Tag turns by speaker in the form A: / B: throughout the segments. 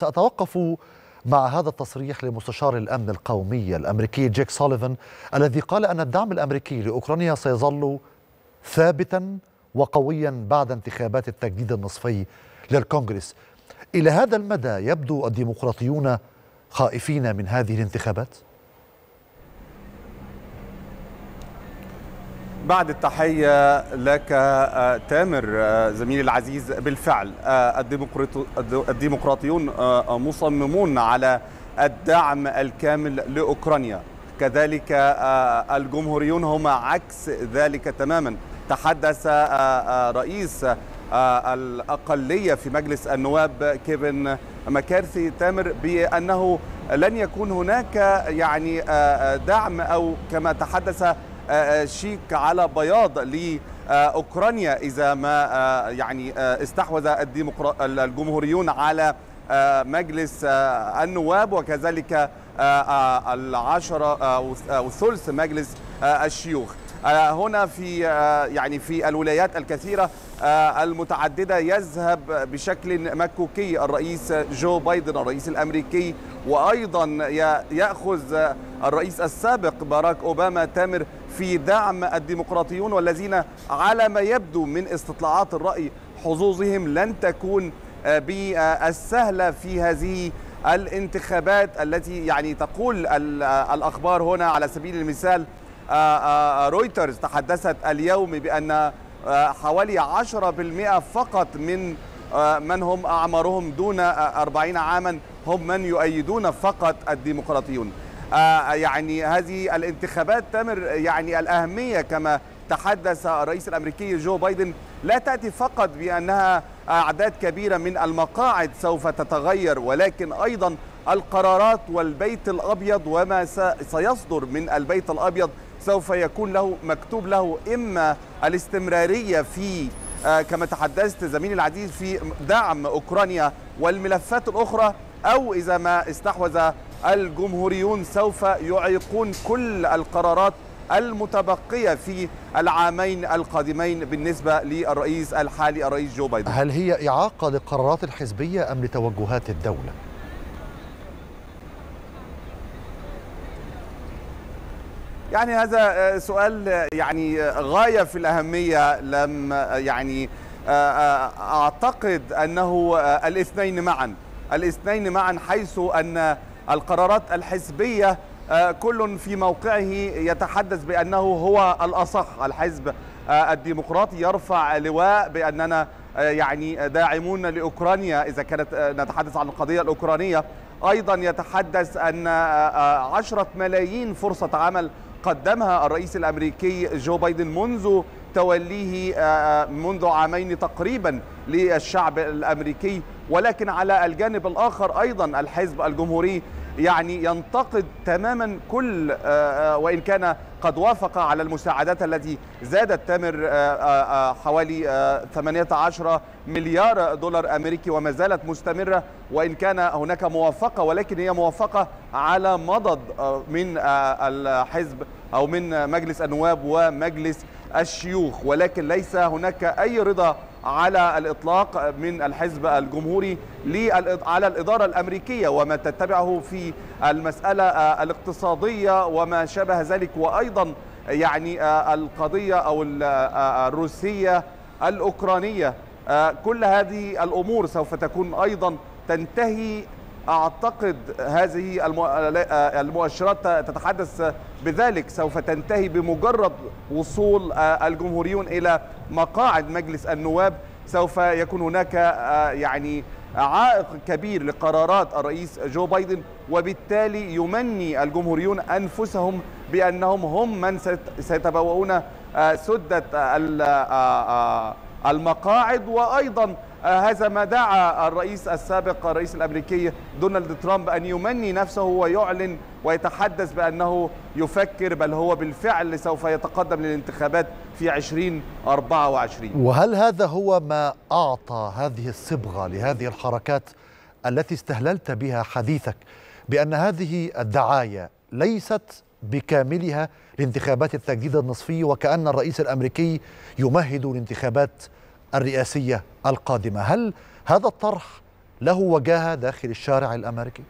A: سأتوقف مع هذا التصريح لمستشار الأمن القومي الأمريكي جيك سوليفان الذي قال أن الدعم الأمريكي لأوكرانيا سيظل ثابتا وقويا بعد انتخابات التجديد النصفي للكونغرس إلى هذا المدى يبدو الديمقراطيون خائفين من هذه الانتخابات؟
B: بعد التحية لك تامر زميلي العزيز بالفعل الديمقراطيون مصممون على الدعم الكامل لأوكرانيا. كذلك الجمهوريون هم عكس ذلك تماما. تحدث رئيس الأقلية في مجلس النواب كيفن مكارثي تامر بأنه لن يكون هناك يعني دعم أو كما تحدث شيك على بياض لأوكرانيا إذا ما يعني استحوذ الجمهوريون على مجلس النواب وكذلك العشرة أو ثلث مجلس الشيوخ. هنا في يعني في الولايات الكثيرة المتعددة يذهب بشكل مكوكي الرئيس جو بايدن الرئيس الأمريكي وأيضا يأخذ الرئيس السابق باراك أوباما تامر في دعم الديمقراطيون والذين على ما يبدو من استطلاعات الرأي حظوظهم لن تكون بالسهلة في هذه الانتخابات التي يعني تقول الأخبار هنا على سبيل المثال رويترز تحدثت اليوم بأن حوالي 10% فقط من من هم أعمارهم دون 40 عاما هم من يؤيدون فقط الديمقراطيون. يعني هذه الانتخابات تمر يعني الأهمية كما تحدث الرئيس الأمريكي جو بايدن. لا تأتي فقط بأنها أعداد كبيرة من المقاعد سوف تتغير ولكن أيضا القرارات والبيت الأبيض وما سيصدر من البيت الأبيض سوف يكون له مكتوب له إما الاستمرارية في كما تحدثت زميلي العزيز في دعم أوكرانيا والملفات الأخرى أو إذا ما استحوذ الجمهوريون سوف يعيقون كل القرارات المتبقية في العامين القادمين بالنسبة للرئيس الحالي الرئيس جو بايدن
A: هل هي إعاقة للقرارات الحزبية أم لتوجهات الدولة؟
B: يعني هذا سؤال يعني غاية في الأهمية لم يعني أعتقد أنه الاثنين معا الاثنين معا حيث أن القرارات الحزبية كل في موقعه يتحدث بأنه هو الأصح. الحزب الديمقراطي يرفع لواء بأننا يعني داعمون لأوكرانيا. إذا كانت نتحدث عن القضية الأوكرانية أيضا يتحدث أن عشرة ملايين فرصة عمل قدمها الرئيس الأمريكي جو بايدن منذ توليه منذ عامين تقريبا للشعب الأمريكي. ولكن على الجانب الآخر أيضا الحزب الجمهوري يعني ينتقد تماما كل وإن كان قد وافق على المساعدات التي زادت تمر حوالي 18 مليار دولار أمريكي وما زالت مستمرة. وإن كان هناك موافقة ولكن هي موافقة على مضض من الحزب أو من مجلس النواب ومجلس الشيوخ ولكن ليس هناك أي رضا على الإطلاق من الحزب الجمهوري على الإدارة الأمريكية وما تتبعه في المسألة الاقتصادية وما شابه ذلك. وأيضا يعني القضية أو الروسية الأوكرانية. كل هذه الأمور سوف تكون أيضا تنتهي أعتقد هذه المؤشرات تتحدث بذلك سوف تنتهي بمجرد وصول الجمهوريون إلى مقاعد مجلس النواب. سوف يكون هناك يعني عائق كبير لقرارات الرئيس جو بايدن وبالتالي يمني الجمهوريون أنفسهم بأنهم هم من سيتبوؤون سدة المقاعد. وأيضا هذا ما دعا الرئيس السابق الرئيس الأمريكي دونالد ترامب أن يمني نفسه ويعلن ويتحدث بأنه يفكر بل هو بالفعل سوف يتقدم للانتخابات في 2024
A: وهل هذا هو ما أعطى هذه الصبغة لهذه الحركات التي استهللت بها حديثك بأن هذه الدعاية ليست بكاملها لانتخابات التجديد النصفي وكأن الرئيس الأمريكي يمهد لانتخابات الرئاسية القادمة. هل هذا الطرح له وجاهة داخل الشارع الأمريكي؟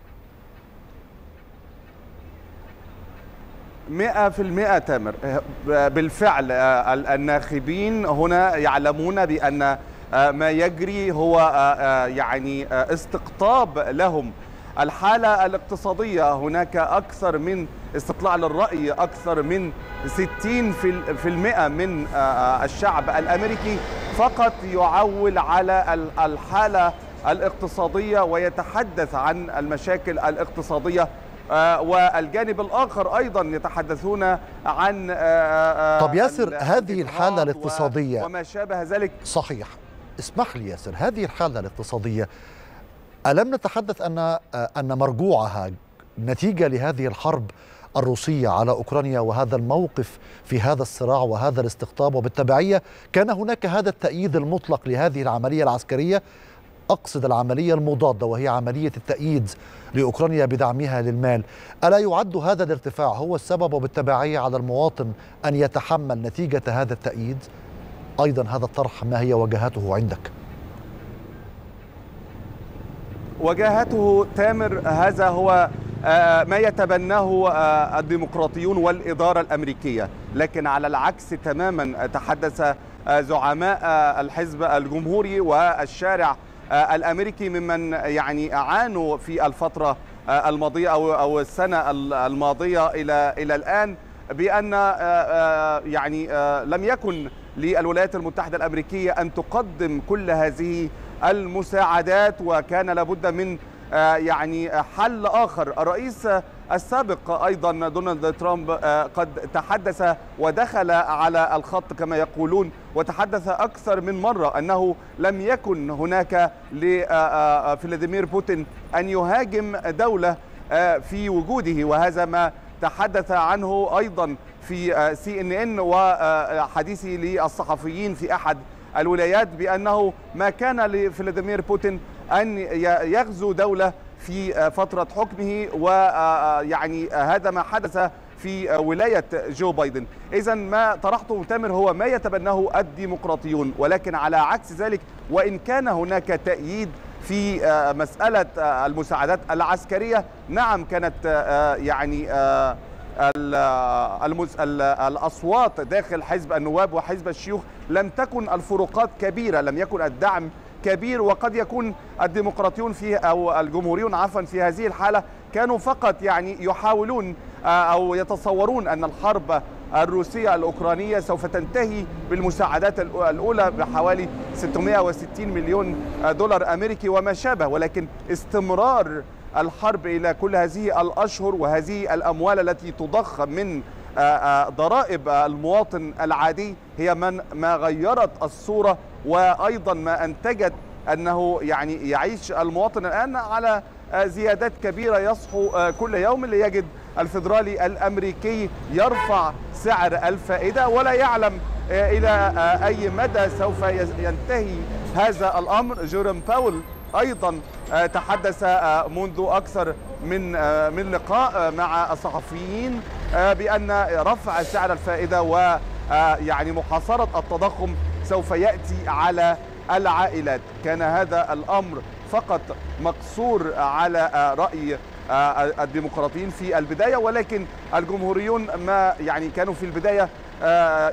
B: مئة في المئة تامر. بالفعل الناخبين هنا يعلمون بأن ما يجري هو يعني استقطاب لهم. الحالة الاقتصادية هناك أكثر من استطلاع للرأي أكثر من 60 في المئة من الشعب الأمريكي فقط يعول على الحالة الاقتصادية ويتحدث عن المشاكل الاقتصادية. والجانب الآخر أيضا يتحدثون عن
A: طب ياسر هذه الحالة الاقتصادية
B: وما شابه ذلك.
A: صحيح. اسمح لي ياسر هذه الحالة الاقتصادية ألم نتحدث أن أن مرجوعها نتيجة لهذه الحرب الروسية على أوكرانيا وهذا الموقف في هذا الصراع وهذا الاستقطاب. وبالتبعية كان هناك هذا التأييد المطلق لهذه العملية العسكرية. أقصد العملية المضادة وهي عملية التأييد لأوكرانيا بدعمها للمال. ألا يعد هذا الارتفاع هو السبب؟ وبالتبعية على المواطن أن يتحمل نتيجة هذا التأييد. أيضا هذا الطرح ما هي وجهاته عندك؟
B: وجاهته تامر هذا هو ما يتبناه الديمقراطيون والإدارة الأمريكية. لكن على العكس تماما تحدث زعماء الحزب الجمهوري والشارع الأمريكي ممن يعني أعانوا في الفترة الماضية أو أو السنة الماضية إلى إلى الآن بأن يعني لم يكن للولايات المتحدة الأمريكية أن تقدم كل هذه المساعدات وكان لابد من يعني حل آخر. الرئيس السابق أيضا دونالد ترامب قد تحدث ودخل على الخط كما يقولون وتحدث أكثر من مرة أنه لم يكن هناك لفلاديمير بوتين أن يهاجم دولة في وجوده. وهذا ما تحدث عنه أيضا في سي إن إن وحديثه للصحفيين في أحد الولايات بأنه ما كان لفلاديمير بوتين أن يغزو دولة في فترة حكمه ويعني هذا ما حدث في ولاية جو بايدن. إذا ما طرحته تامر هو ما يتبناه الديمقراطيون ولكن على عكس ذلك وإن كان هناك تأييد في مسألة المساعدات العسكرية نعم كانت يعني الأصوات داخل حزب النواب وحزب الشيوخ لم تكن الفروقات كبيرة لم يكن الدعم كبير وقد يكون الديمقراطيون في أو الجمهوريون عفوا في هذه الحالة كانوا فقط يعني يحاولون أو يتصورون أن الحرب الروسية الأوكرانية سوف تنتهي بالمساعدات الأولى بحوالي 660 مليون دولار أمريكي وما شابه. ولكن استمرار الحرب إلى كل هذه الأشهر وهذه الأموال التي تضخ من ضرائب المواطن العادي هي من ما غيرت الصورة وأيضا ما أنتجت أنه يعني يعيش المواطن الآن على زيادات كبيرة يصحو كل يوم ليجد الفيدرالي الأمريكي يرفع سعر الفائدة ولا يعلم إلى أي مدى سوف ينتهي هذا الأمر. جيروم باول أيضا تحدث منذ أكثر من من لقاء مع الصحفيين بأن رفع سعر الفائدة ويعني محاصره التضخم سوف يأتي على العائلات. كان هذا الأمر فقط مقصور على رأي الديمقراطيين في البداية ولكن الجمهوريون ما يعني كانوا في البداية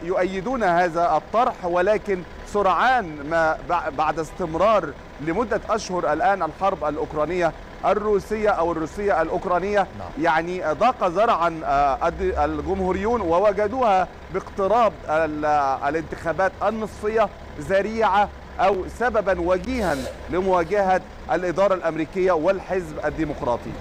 B: يؤيدون هذا الطرح ولكن سرعان ما بعد استمرار لمدة أشهر الآن الحرب الأوكرانية الروسية أو الروسية الأوكرانية. يعني ضاق زرعا الجمهوريون ووجدوها باقتراب الانتخابات النصفية ذريعة أو سببا وجيها لمواجهة الإدارة الأمريكية والحزب الديمقراطي.